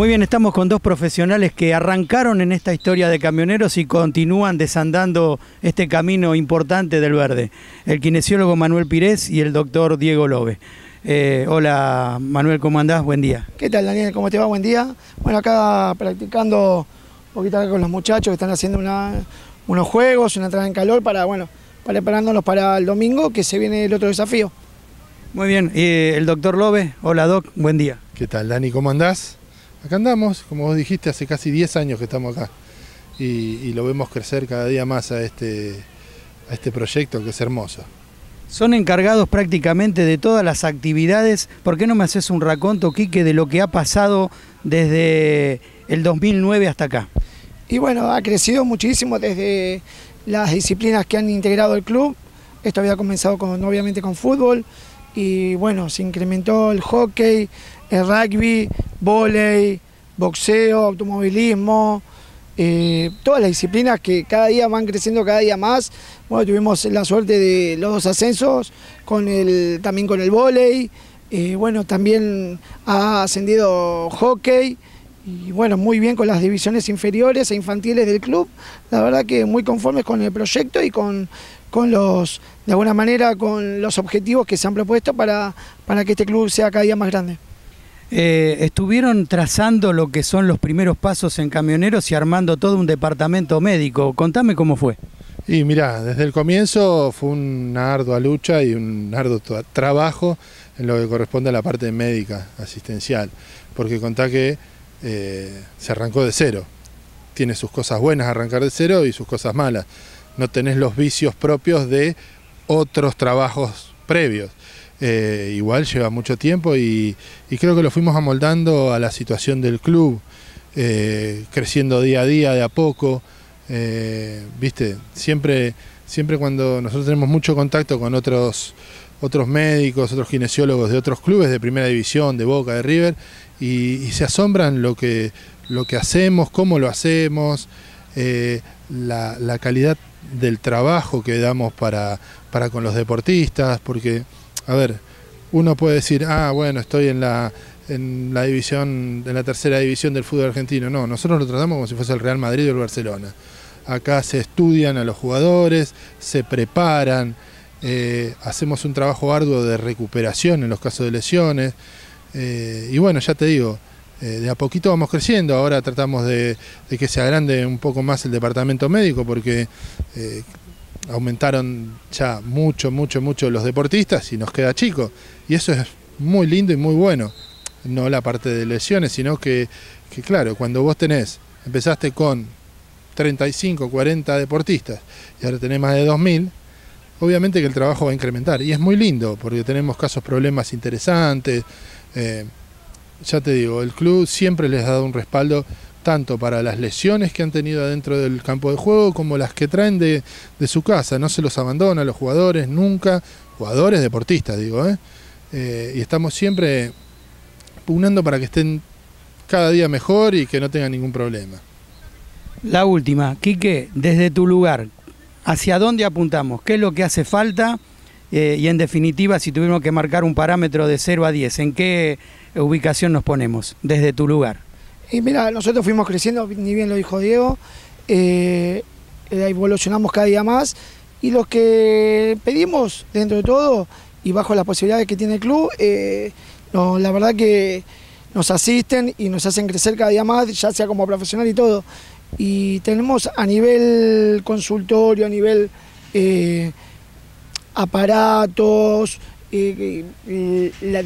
Muy bien, estamos con dos profesionales que arrancaron en esta historia de camioneros y continúan desandando este camino importante del verde. El kinesiólogo Manuel Pires y el doctor Diego Lobe. Eh, hola Manuel, ¿cómo andás? Buen día. ¿Qué tal Daniel? ¿Cómo te va? Buen día. Bueno, acá practicando un poquito acá con los muchachos que están haciendo unos juegos, una entrada en calor para, bueno, preparándonos para el domingo que se viene el otro desafío. Muy bien, y el doctor Lobe, hola Doc, buen día. ¿Qué tal Dani? ¿Cómo andás? Acá andamos, como vos dijiste, hace casi 10 años que estamos acá y, lo vemos crecer cada día más a este, a este proyecto que es hermoso. Son encargados prácticamente de todas las actividades. ¿Por qué no me haces un raconto, Quique, de lo que ha pasado desde el 2009 hasta acá? Y bueno, ha crecido muchísimo desde las disciplinas que han integrado el club. Esto había comenzado con, obviamente con fútbol y bueno, se incrementó el hockey, el rugby, volei, boxeo, automovilismo, eh, todas las disciplinas que cada día van creciendo cada día más. Bueno, tuvimos la suerte de los dos ascensos, con el, también con el volei, eh, bueno, también ha ascendido hockey y bueno, muy bien con las divisiones inferiores e infantiles del club. La verdad que muy conformes con el proyecto y con, con los, de alguna manera, con los objetivos que se han propuesto para, para que este club sea cada día más grande. Eh, estuvieron trazando lo que son los primeros pasos en camioneros y armando todo un departamento médico. Contame cómo fue. Y mira, desde el comienzo fue una ardua lucha y un arduo trabajo en lo que corresponde a la parte médica, asistencial, porque contá que eh, se arrancó de cero. Tiene sus cosas buenas arrancar de cero y sus cosas malas. No tenés los vicios propios de otros trabajos previos. Eh, igual lleva mucho tiempo y, creo que lo fuimos amoldando a la situación del club, eh, creciendo día a día, de a poco. Eh, viste, siempre, siempre cuando nosotros tenemos mucho contacto con otros, otros médicos, otros kinesiólogos de otros clubes de primera división, de Boca, de River, y, se asombran lo que, lo que hacemos, cómo lo hacemos, la, la, calidad del trabajo que damos para, para con los deportistas, porque a ver, uno puede decir, ah, bueno, estoy en la, en la división, en la tercera división del fútbol argentino. No, nosotros lo tratamos como si fuese el Real Madrid o el Barcelona. Acá se estudian a los jugadores, se preparan, eh, hacemos un trabajo arduo de recuperación en los casos de lesiones. Eh, y bueno, ya te digo, eh, de a poquito vamos creciendo. Ahora tratamos de, que se agrande un poco más el departamento médico porque aumentaron ya mucho, mucho, mucho los deportistas y nos queda chico. Y eso es muy lindo y muy bueno. No la parte de lesiones, sino que, claro, cuando vos tenés, empezaste con 35, 40 deportistas y ahora tenés más de 2.000, obviamente que el trabajo va a incrementar. Y es muy lindo porque tenemos casos, problemas interesantes. Eh, ya te digo, el club siempre les ha dado un respaldo tanto para las lesiones que han tenido adentro del campo de juego como las que traen de, su casa. No se los abandona a los jugadores nunca, jugadores deportistas digo, ¿eh? ¿eh? y estamos siempre pugnando para que estén cada día mejor y que no tengan ningún problema. La última, Quique, desde tu lugar, ¿hacia dónde apuntamos? ¿Qué es lo que hace falta? Eh, y en definitiva, si tuviéramos que marcar un parámetro de 0 a 10, ¿en qué ubicación nos ponemos desde tu lugar? Y mira, nosotros fuimos creciendo, ni bien lo dijo Diego, eh, eh, evolucionamos cada día más y lo que pedimos dentro de todo y bajo las posibilidades que tiene el club, la verdad que nos asisten y nos hacen crecer cada día más, ya sea como profesional y todo. Y tenemos a nivel consultorio, a nivel aparatos, de,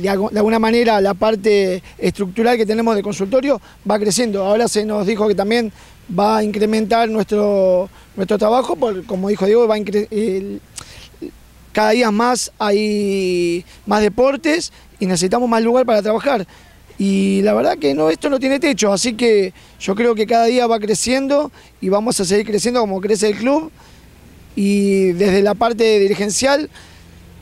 alguna manera la parte estructural que tenemos de consultorio va creciendo. Ahora se nos dijo que también va a incrementar nuestro, nuestro trabajo, porque como dijo Diego, va cada día más hay más deportes y necesitamos más lugar para trabajar. Y la verdad que no, esto no tiene techo, así que yo creo que cada día va creciendo y vamos a seguir creciendo como crece el club. Y desde la parte dirigencial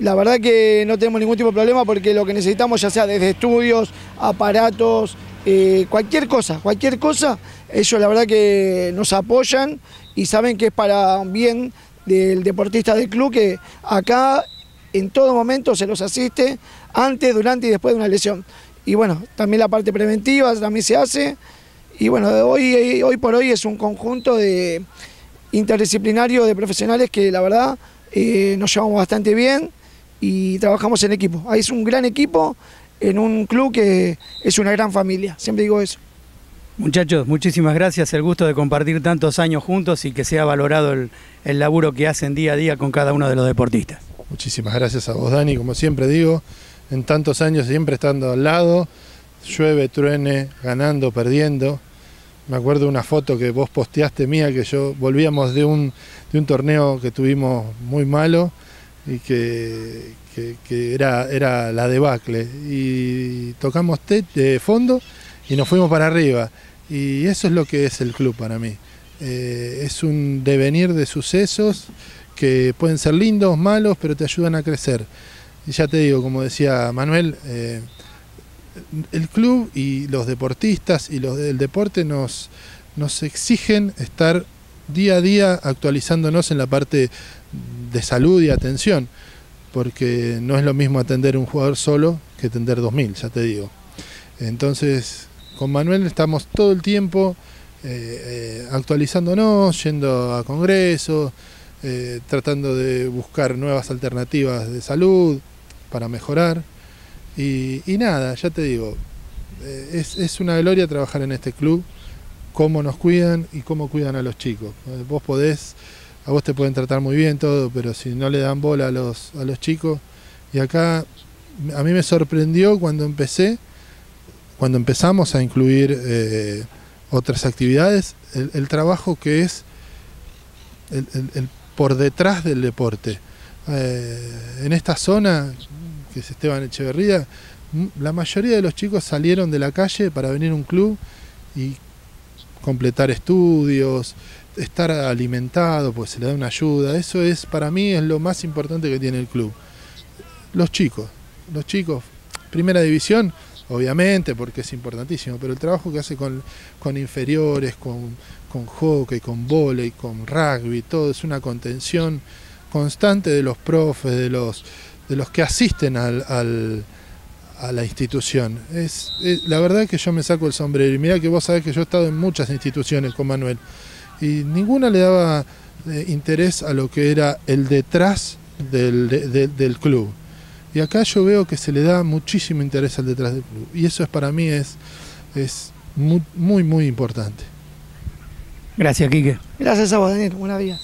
la verdad que no tenemos ningún tipo de problema porque lo que necesitamos, ya sea desde estudios, aparatos, eh, cualquier cosa, cualquier cosa, ellos la verdad que nos apoyan y saben que es para bien del deportista del club que acá en todo momento se los asiste antes, durante y después de una lesión. y bueno, también la parte preventiva también se hace. Y bueno, hoy, hoy por hoy es un conjunto de interdisciplinario de profesionales que la verdad eh, nos llevamos bastante bien y trabajamos en equipo. Ahí es un gran equipo en un club que es una gran familia, siempre digo eso. Muchachos, muchísimas gracias, el gusto de compartir tantos años juntos y que sea valorado el, el laburo que hacen día a día con cada uno de los deportistas. Muchísimas gracias a vos, Dani, como siempre digo, en tantos años siempre estando al lado, llueve, truene, ganando, perdiendo. Me acuerdo de una foto que vos posteaste mía, que yo volvíamos de un, de un torneo que tuvimos muy malo y que, que, era, era la debacle. Y tocamos de fondo y nos fuimos para arriba. Y eso es lo que es el club para mí. Eh, es un devenir de sucesos que pueden ser lindos, malos, pero te ayudan a crecer. Y ya te digo, como decía Manuel, eh, el club y los deportistas y los del deporte nos, nos exigen estar día a día actualizándonos en la parte de salud y atención, porque no es lo mismo atender un jugador solo que atender 2.000, ya te digo. Entonces, con Manuel estamos todo el tiempo eh, eh, actualizándonos, yendo a congresos, eh, tratando de buscar nuevas alternativas de salud para mejorar. Y, nada, ya te digo, es, es, una gloria trabajar en este club, cómo nos cuidan y cómo cuidan a los chicos. Vos podés, a vos te pueden tratar muy bien todo, pero si no le dan bola a los, a los chicos, y acá a mí me sorprendió cuando empecé, cuando empezamos a incluir eh, otras actividades, el, trabajo que es el, por detrás del deporte. Eh, en esta zona, que es Esteban Echeverría, la mayoría de los chicos salieron de la calle para venir a un club y completar estudios, estar alimentado, pues se le da una ayuda. Eso es para mí es lo más importante que tiene el club. Los chicos, los chicos, primera división, obviamente, porque es importantísimo, pero el trabajo que hace con, con inferiores, con, con hockey, con volei, con rugby, todo es una contención constante de los profes, de los, de los que asisten al, al, a la institución. Es, la verdad que yo me saco el sombrero y mira que vos sabés que yo he estado en muchas instituciones con Manuel y ninguna le daba eh, interés a lo que era el detrás del, del club y acá yo veo que se le da muchísimo interés al detrás del club. Y eso es para mí es, es muy, muy, muy importante. Gracias, Quique. Gracias a vos, Daniel. Buenas días.